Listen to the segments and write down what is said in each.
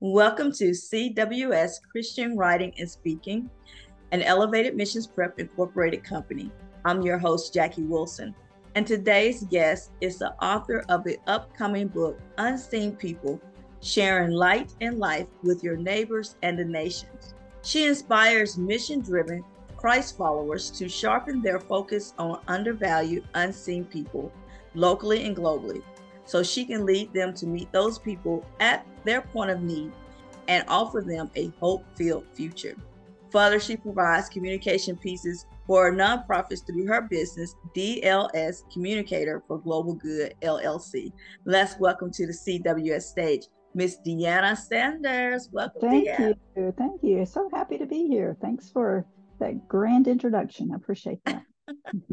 Welcome to CWS Christian Writing and Speaking, an Elevated Missions Prep Incorporated company. I'm your host, Jackie Wilson, and today's guest is the author of the upcoming book, Unseen People Sharing Light and Life with Your Neighbors and the Nations. She inspires mission driven Christ followers to sharpen their focus on undervalued, unseen people locally and globally so she can lead them to meet those people at their point of need and offer them a hope filled future. Further, she provides communication pieces for nonprofits through her business, DLS Communicator for Global Good LLC. Let's welcome to the CWS stage, Miss DeAnna Sanders. Welcome. Thank DeAnna. you. Thank you. So happy to be here. Thanks for that grand introduction. I appreciate that.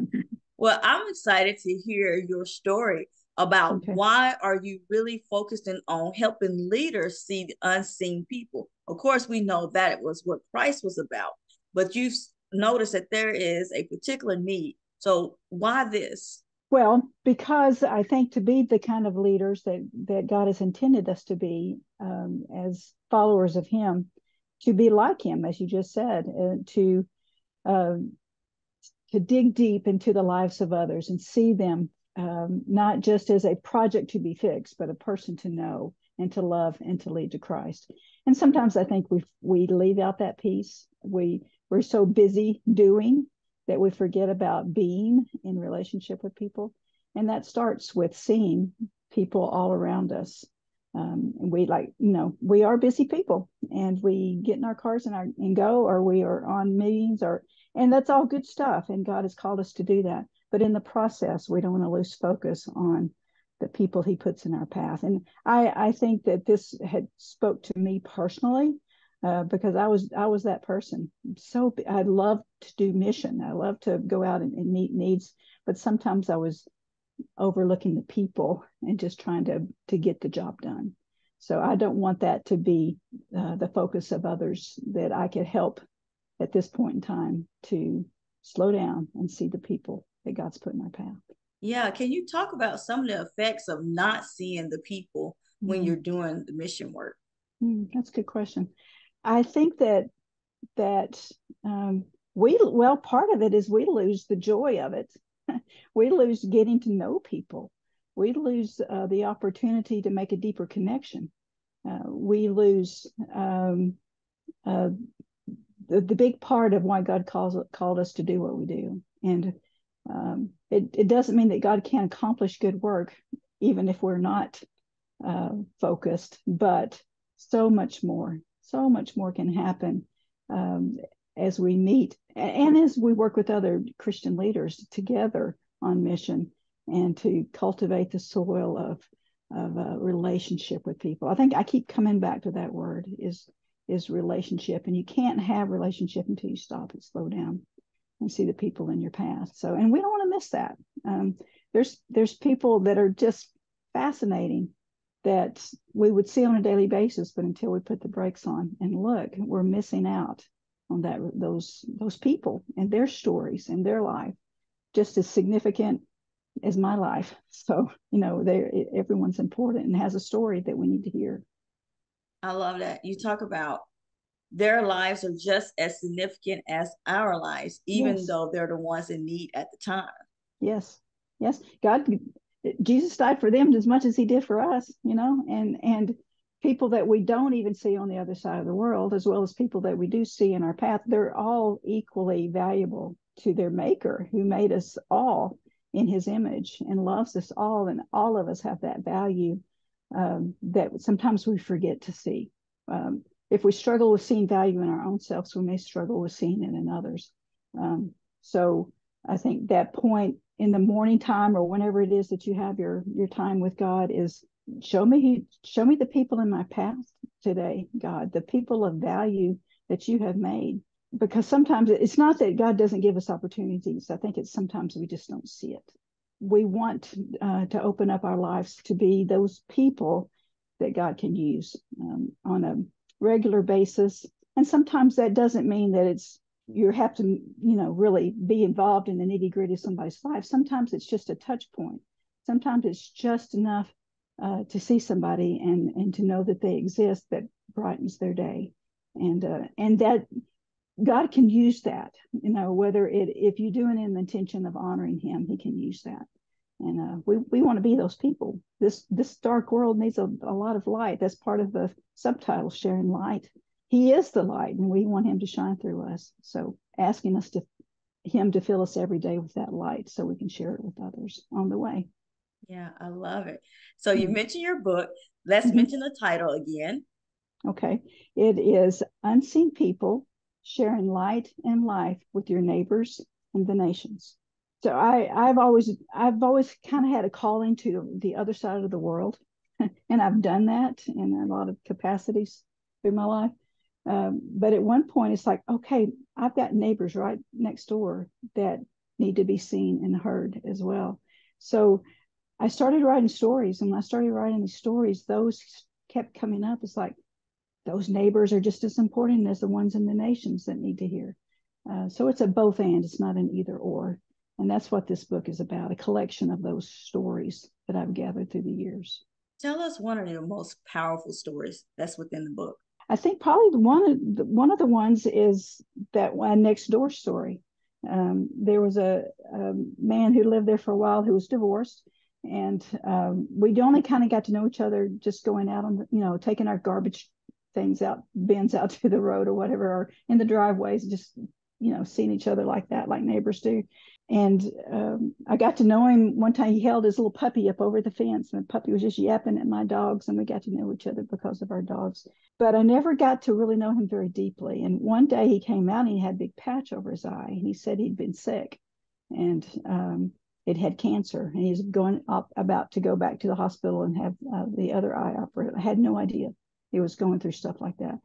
well, I'm excited to hear your story about okay. why are you really focusing on helping leaders see the unseen people? Of course we know that it was what christ was about but you've noticed that there is a particular need. So why this? Well because i think to be the kind of leaders that that god has intended us to be um, as followers of him to be like him as you just said uh, to uh, to dig deep into the lives of others and see them um, not just as a project to be fixed, but a person to know and to love and to lead to Christ. And sometimes I think we we leave out that piece. We we're so busy doing that we forget about being in relationship with people, and that starts with seeing people all around us. Um, and we like you know we are busy people, and we get in our cars and our and go, or we are on meetings, or and that's all good stuff. And God has called us to do that but in the process we don't want to lose focus on the people he puts in our path. And i i think that this had spoke to me personally uh, because i was i was that person. So i love to do mission. I love to go out and, and meet needs but sometimes i was overlooking the people and just trying to to get the job done. So i don't want that to be uh, the focus of others that i could help at this point in time to slow down and see the people that God's put in our path. Yeah. Can you talk about some of the effects of not seeing the people mm-hmm. when you're doing the mission work? Mm, that's a good question. I think that that um, we well part of it is we lose the joy of it. we lose getting to know people. We lose uh, the opportunity to make a deeper connection. Uh, we lose um, uh, the, the big part of why God calls called us to do what we do. And um, it, it doesn't mean that God can't accomplish good work, even if we're not uh, focused, but so much more, so much more can happen um, as we meet and as we work with other Christian leaders together on mission and to cultivate the soil of of a relationship with people. I think I keep coming back to that word is is relationship, and you can't have relationship until you stop and slow down and see the people in your path. So, and we don't want to miss that. Um, there's there's people that are just fascinating that we would see on a daily basis, but until we put the brakes on and look, we're missing out on that those those people and their stories and their life, just as significant as my life. So, you know, they everyone's important and has a story that we need to hear. I love that. You talk about their lives are just as significant as our lives, even yes. though they're the ones in need at the time. Yes. Yes. God Jesus died for them as much as he did for us, you know, and and people that we don't even see on the other side of the world, as well as people that we do see in our path, they're all equally valuable to their maker who made us all in his image and loves us all. And all of us have that value um, that sometimes we forget to see. Um, if we struggle with seeing value in our own selves, we may struggle with seeing it in others. Um, so I think that point in the morning time or whenever it is that you have your your time with God is show me show me the people in my path today, God, the people of value that you have made. Because sometimes it's not that God doesn't give us opportunities. I think it's sometimes we just don't see it. We want uh, to open up our lives to be those people that God can use um, on a regular basis. And sometimes that doesn't mean that it's you have to, you know, really be involved in the nitty gritty of somebody's life. Sometimes it's just a touch point. Sometimes it's just enough uh, to see somebody and and to know that they exist that brightens their day and uh, and that god can use that you know whether it if you do it in the intention of honoring him he can use that and uh, we, we want to be those people. This this dark world needs a, a lot of light. That's part of the subtitle sharing light. He is the light and we want him to shine through us. So asking us to him to fill us every day with that light so we can share it with others on the way. Yeah i love it. So you mm-hmm. mentioned your book. Let's mm-hmm. mention the title again. Okay. It is unseen people sharing light and life with your neighbors and the nations so i i've always i've always kind of had a calling to the other side of the world and i've done that in a lot of capacities through my life um, but at one point, it's like, okay, I've got neighbors right next door that need to be seen and heard as well. So I started writing stories, and when I started writing these stories, those kept coming up. It's like those neighbors are just as important as the ones in the nations that need to hear. Uh, so it's a both and, it's not an either or. And that's what this book is about a collection of those stories that I've gathered through the years. Tell us one of the most powerful stories that's within the book. I think probably one of the, one of the ones is that one next door story. Um, there was a, a, man who lived there for a while who was divorced, and um, we only kind of got to know each other just going out on the, you know taking our garbage things out bins out to the road or whatever or in the driveways just you know seeing each other like that like neighbors do and um, I got to know him one time. He held his little puppy up over the fence, and the puppy was just yapping at my dogs, and we got to know each other because of our dogs. But I never got to really know him very deeply. And one day he came out and he had a big patch over his eye, and he said he'd been sick, and um, it had cancer, and he's going up about to go back to the hospital and have uh, the other eye operated. I had no idea he was going through stuff like that.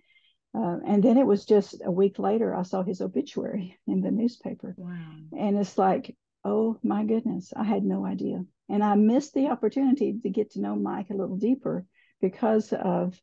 Uh, and then it was just a week later, I saw his obituary in the newspaper. Wow. And it's like, oh my goodness, I had no idea. And I missed the opportunity to get to know Mike a little deeper because of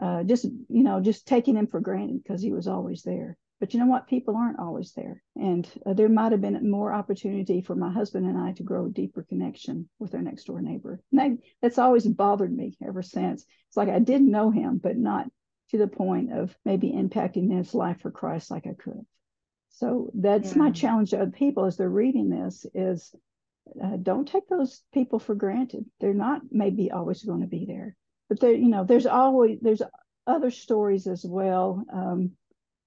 uh, just, you know, just taking him for granted because he was always there. But you know what? People aren't always there. And uh, there might have been more opportunity for my husband and I to grow a deeper connection with our next door neighbor. And that, that's always bothered me ever since. It's like I didn't know him, but not to the point of maybe impacting his life for Christ like I could. So that's yeah. my challenge to other people as they're reading this is uh, don't take those people for granted. They're not maybe always going to be there, but there, you know, there's always there's other stories as well. Um,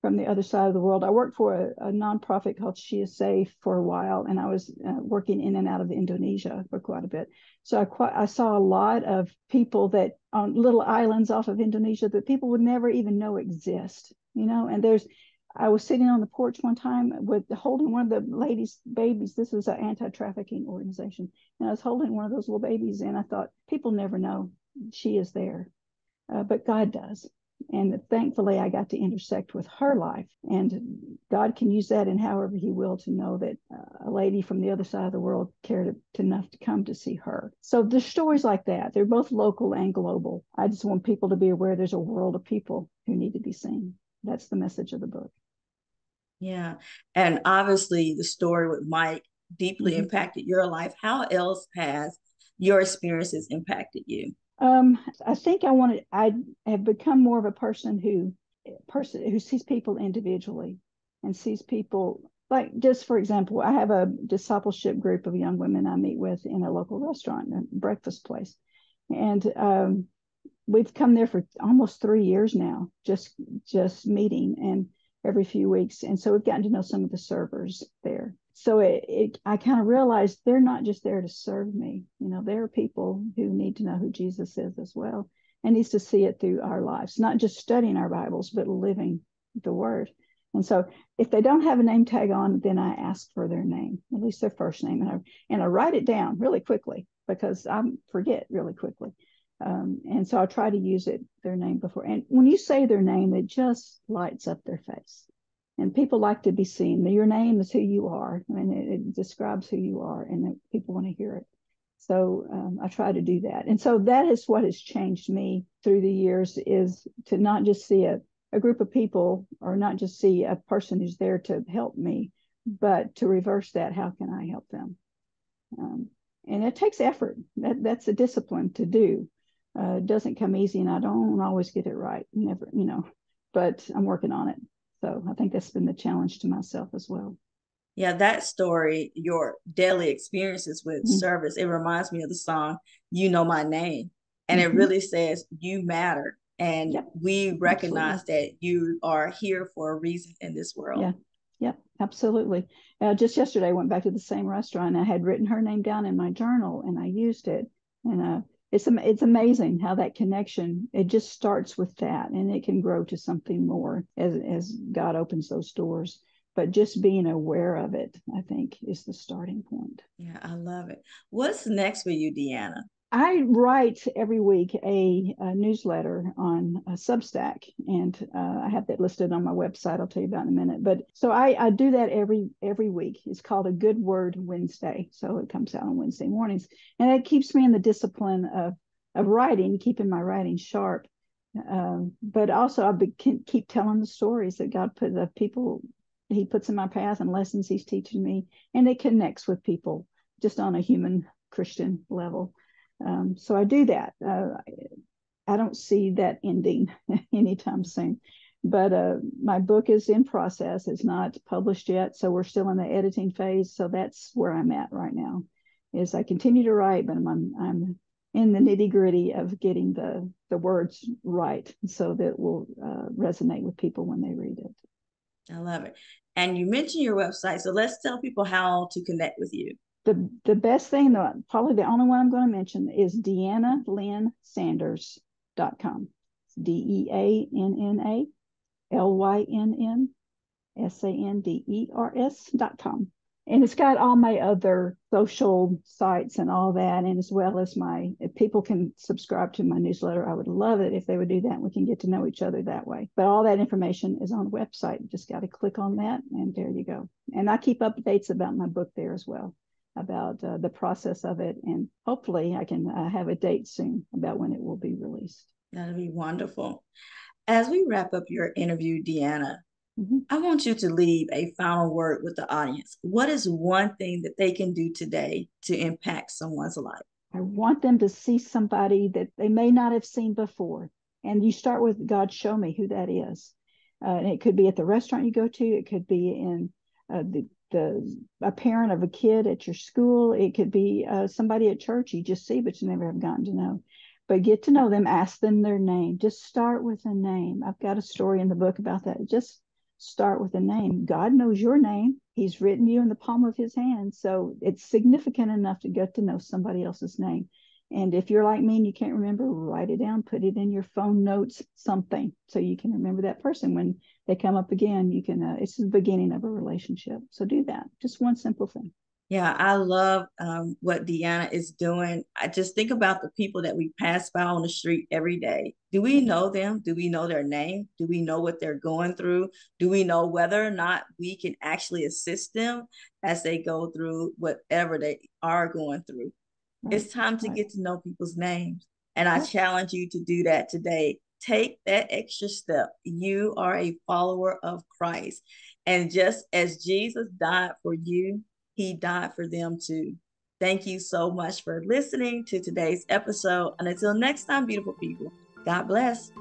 from the other side of the world. I worked for a, a nonprofit called She is Safe for a while, and I was uh, working in and out of Indonesia for quite a bit. So I quite I saw a lot of people that on little islands off of Indonesia that people would never even know exist. You know, and there's I was sitting on the porch one time with holding one of the ladies' babies. This was an anti-trafficking organization, and I was holding one of those little babies, and I thought people never know she is there, uh, but God does and thankfully, I got to intersect with her life. And God can use that in however He will to know that uh, a lady from the other side of the world cared enough to come to see her. So there's stories like that. They're both local and global. I just want people to be aware there's a world of people who need to be seen. That's the message of the book. Yeah. And obviously, the story with Mike deeply mm-hmm. impacted your life. How else has your experiences impacted you? Um, I think I wanted. I have become more of a person who person who sees people individually and sees people like just for example i have a discipleship group of young women i meet with in a local restaurant a breakfast place and um, we've come there for almost three years now just just meeting and every few weeks and so we've gotten to know some of the servers there so it, it I kind of realized they're not just there to serve me. You know, there are people who need to know who Jesus is as well and needs to see it through our lives, not just studying our Bibles, but living the word. And so if they don't have a name tag on, then I ask for their name, at least their first name. And I, and I write it down really quickly because I forget really quickly. Um, and so I try to use it, their name before. And when you say their name, it just lights up their face and people like to be seen. Your name is who you are, and it, it describes who you are, and people want to hear it. So um, I try to do that, and so that is what has changed me through the years is to not just see a, a group of people or not just see a person who's there to help me, but to reverse that. How can I help them? Um, and it takes effort. That that's a discipline to do. Uh, it doesn't come easy, and I don't always get it right. Never, you know, but I'm working on it. So I think that's been the challenge to myself as well. Yeah, that story, your daily experiences with mm-hmm. service, it reminds me of the song "You Know My Name," and mm-hmm. it really says you matter, and yep. we recognize absolutely. that you are here for a reason in this world. Yeah, Yep, absolutely. Uh, just yesterday, I went back to the same restaurant. I had written her name down in my journal, and I used it. And uh, it's it's amazing how that connection it just starts with that, and it can grow to something more as as God opens those doors. But just being aware of it, I think, is the starting point. Yeah, I love it. What's next for you, DeAnna? I write every week a, a newsletter on a Substack, and uh, I have that listed on my website. I'll tell you about in a minute. But so I, I do that every every week. It's called a Good Word Wednesday. So it comes out on Wednesday mornings, and it keeps me in the discipline of of writing, keeping my writing sharp. Um, but also, I be, keep telling the stories that God put the people He puts in my path and lessons He's teaching me, and it connects with people just on a human Christian level. Um, so I do that. Uh, I don't see that ending anytime soon. But uh, my book is in process. It's not published yet, so we're still in the editing phase. So that's where I'm at right now. Is I continue to write, but I'm I'm in the nitty gritty of getting the the words right so that will uh, resonate with people when they read it. I love it. And you mentioned your website, so let's tell people how to connect with you the the best thing though probably the only one i'm going to mention is deanna lynn sanders.com d-e-a-n-n-a-l-y-n-n-s-a-n-d-e-r-s.com and it's got all my other social sites and all that and as well as my if people can subscribe to my newsletter i would love it if they would do that we can get to know each other that way. But all that information is on the website. Just got to click on that and there you go. And i keep updates about my book there as well about uh, the process of it. And hopefully, I can uh, have a date soon about when it will be released. That'll be wonderful. As we wrap up your interview, DeAnna, mm-hmm. I want you to leave a final word with the audience. What is one thing that they can do today to impact someone's life? I want them to see somebody that they may not have seen before. And you start with God, show me who that is. Uh, and it could be at the restaurant you go to, it could be in uh, the the a parent of a kid at your school. It could be uh, somebody at church you just see, but you never have gotten to know. But get to know them, ask them their name. Just start with a name. I've got a story in the book about that. Just start with a name. God knows your name. He's written you in the palm of his hand. So it's significant enough to get to know somebody else's name. And if you're like me and you can't remember, write it down, put it in your phone notes, something, so you can remember that person when they come up again. You can, uh, it's the beginning of a relationship. So do that. Just one simple thing. Yeah, I love um, what DeAnna is doing. I just think about the people that we pass by on the street every day. Do we know them? Do we know their name? Do we know what they're going through? Do we know whether or not we can actually assist them as they go through whatever they are going through? Right. It's time to right. get to know people's names. And I challenge you to do that today. Take that extra step. You are a follower of Christ. And just as Jesus died for you, he died for them too. Thank you so much for listening to today's episode. And until next time, beautiful people, God bless.